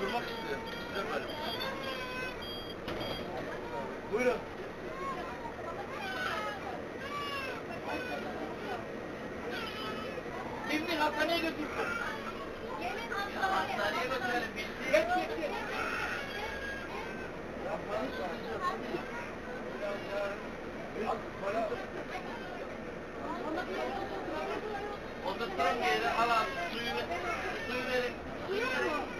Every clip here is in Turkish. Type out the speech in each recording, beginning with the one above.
durmak istiyorum. Size böyle. Buyurun. Şimdi hastaneye götürsün. Hastaneye götürelim. Geç geç geç. Oturtalım bir yere al al. Suyu, suyu verin. Suyu verin.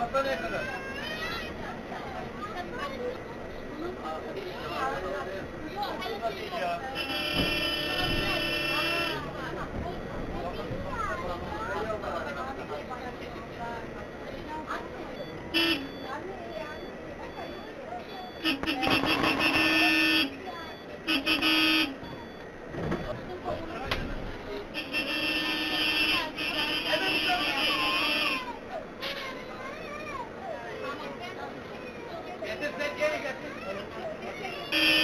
hastaneye kadar. Ya. Getir Это все деньги.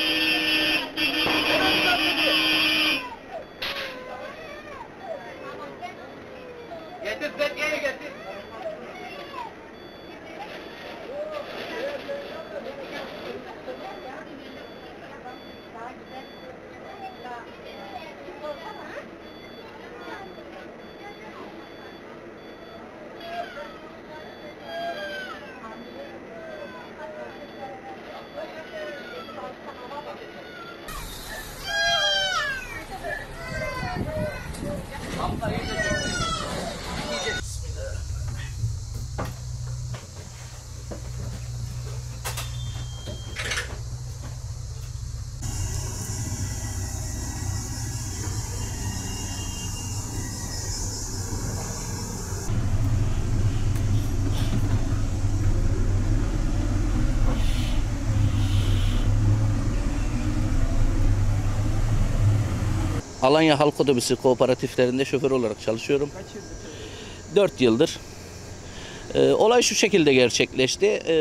Alanya Halk Otobüsü kooperatiflerinde şoför olarak çalışıyorum. 4 yıldır. Ee, olay şu şekilde gerçekleşti. Ee,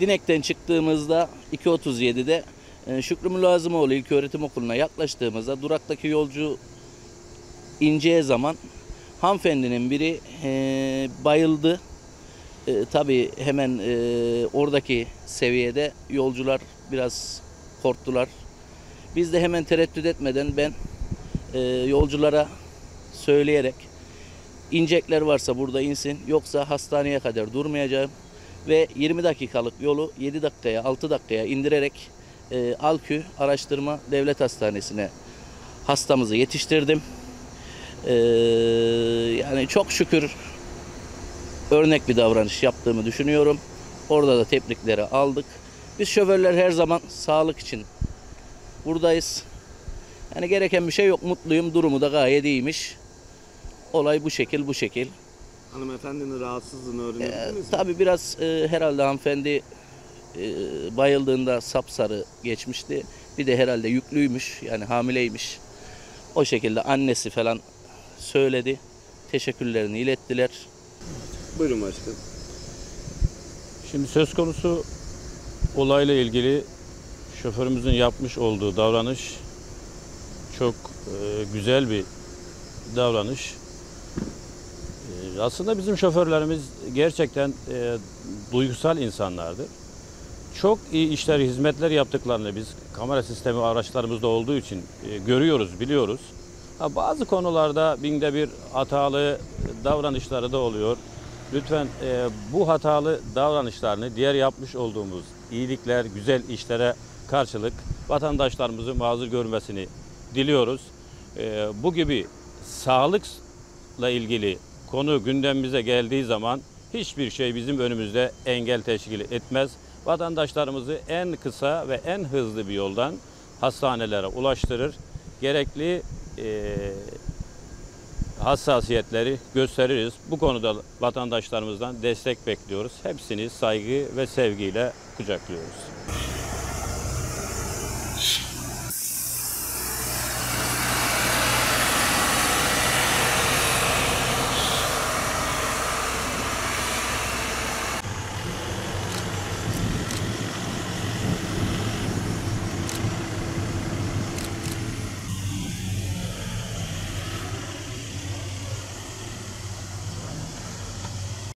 Dinek'ten çıktığımızda 2.37'de e, Şükrü Mülazımoğlu İlköğretim Okulu'na yaklaştığımızda duraktaki yolcu ineceği zaman hanımefendinin biri e, bayıldı. E, tabii hemen e, oradaki seviyede yolcular biraz korktular. Biz de hemen tereddüt etmeden ben e, yolculara söyleyerek inecekler varsa burada insin yoksa hastaneye kadar durmayacağım ve 20 dakikalık yolu 7 dakikaya 6 dakikaya indirerek e, Alkü Araştırma Devlet Hastanesi'ne hastamızı yetiştirdim. E, yani çok şükür örnek bir davranış yaptığımı düşünüyorum. Orada da tebrikleri aldık. Biz şoförler her zaman sağlık için buradayız. Yani gereken bir şey yok. Mutluyum. Durumu da gayet iyiymiş. Olay bu şekil bu şekil. Hanımefendinin rahatsızlığını öğrenebildiniz Ee, mi? tabii biraz e, herhalde hanımefendi e, bayıldığında sapsarı geçmişti. Bir de herhalde yüklüymüş. Yani hamileymiş. O şekilde annesi falan söyledi. Teşekkürlerini ilettiler. Buyurun başkanım. Şimdi söz konusu olayla ilgili şoförümüzün yapmış olduğu davranış çok e, güzel bir davranış. E, aslında bizim şoförlerimiz gerçekten e, duygusal insanlardır. Çok iyi işler, hizmetler yaptıklarını biz kamera sistemi araçlarımızda olduğu için görüyoruz, biliyoruz. Ha, bazı konularda binde bir hatalı davranışları da oluyor. Lütfen e, bu hatalı davranışlarını diğer yapmış olduğumuz iyilikler, güzel işlere karşılık vatandaşlarımızı mazur görmesini diliyoruz. E, bu gibi sağlıkla ilgili konu gündemimize geldiği zaman hiçbir şey bizim önümüzde engel teşkil etmez. vatandaşlarımızı en kısa ve en hızlı bir yoldan hastanelere ulaştırır. Gerekli e, hassasiyetleri gösteririz. Bu konuda vatandaşlarımızdan destek bekliyoruz. Hepsini saygı ve sevgiyle kucaklıyoruz.